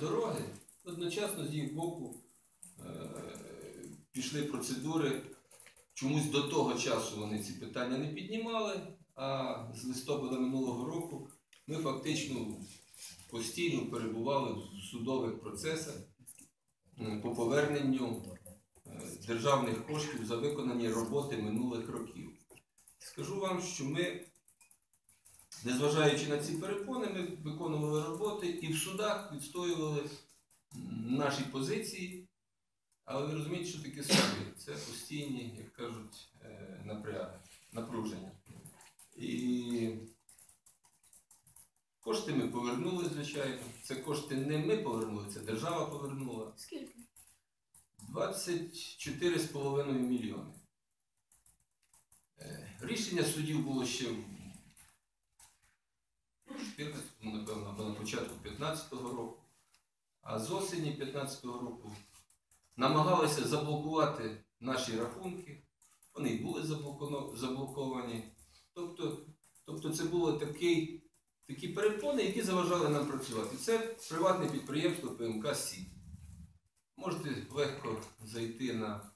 дороги, одночасно з їх боку е, пішли процедури. Чомусь до того часу вони ці питання не піднімали, а з листопада минулого року ми фактично постійно перебували в судових процесах по поверненню е, державних коштів за виконані роботи минулих років. Скажу вам, що ми, незважаючи на ці перепони, ми виконували роботи і в судах відстоювали наші позиції. Але ви розумієте, що таке суди? Це постійні, як кажуть, е, напряги, напруження. І кошти ми повернули, звичайно. Це кошти не ми повернули, це держава повернула. Скільки? 24,5 мільйони. Е, Рішення судів було ще в 14-му, напевно, або на початку 15-го року. А з осені 15-го року намагалися заблокувати наші рахунки. Вони й були заблоковані. Тобто, тобто це були такі, такі перепони, які заважали нам працювати. Це приватне підприємство ПМК Сі. Можете легко зайти на,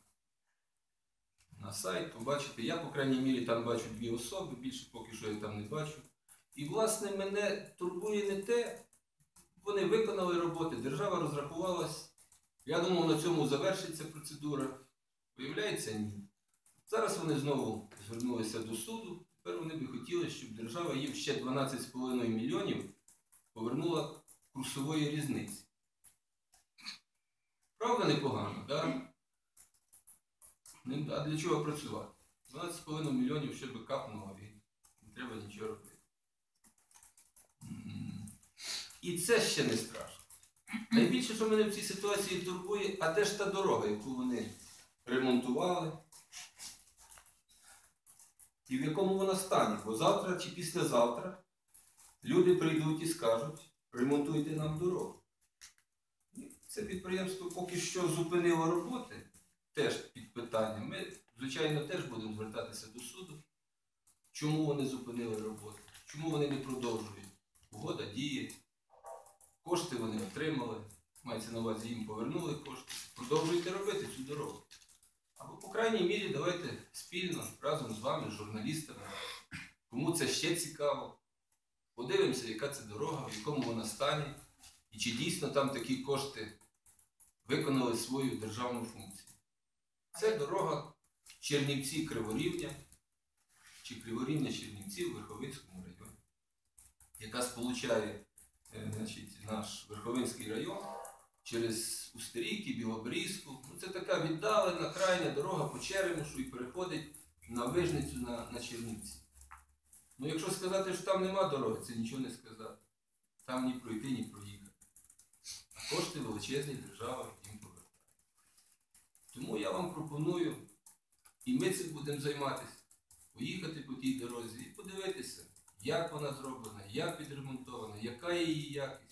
на сайт, побачити. Я, по крайній мірі, там бачу дві особи, більше поки що я там не бачу. І, власне, мене турбує не те, вони виконали роботи, держава розрахувалась. Я думав, на цьому завершиться процедура. Виявляється, ні. Зараз вони знову звернулися до суду. Тепер вони би хотіли, щоб держава їм ще 12,5 мільйонів повернула курсової різниці. Правда, непогано, так? А для чого працювати? 12,5 мільйонів ще би капнуло і не треба нічого робити. І це ще не страшно. Найбільше, що мене в цій ситуації турбує, а де ж та дорога, яку вони ремонтували, і в якому вона стані. Бо завтра чи післязавтра люди прийдуть і скажуть, ремонтуйте нам дорогу. Це підприємство поки що зупинило роботи, теж під питанням. Ми, звичайно, теж будемо звертатися до суду. Чому вони зупинили роботу? Чому вони не продовжують? Угода діє. Кошти вони отримали, мається на увазі, їм повернули кошти. Продовжуйте робити цю дорогу. Або, по крайній мірі, давайте спільно, разом з вами, журналістами, кому це ще цікаво, подивимося, яка це дорога, в якому вона стані, і чи дійсно там такі кошти виконали свою державну функцію. Це дорога Чернівці-Криворівня, чи Криворівня-Чернівці в Верховинському районі, яка сполучає значить, наш Верховинський район через Устерійки, Білобрізьку. Ну, це така віддалена крайня дорога по Черемушу і переходить на Вижницю на, на Чернівці. Ну, якщо сказати, що там нема дороги, це нічого не сказати. Там ні пройти, ні проїхати. А кошти величезні держава їм повертає. Тому я вам пропоную, і ми цим будемо займатися, поїхати по тій дорозі і подивитися, як вона зроблена, як відремонтована, яка її якість.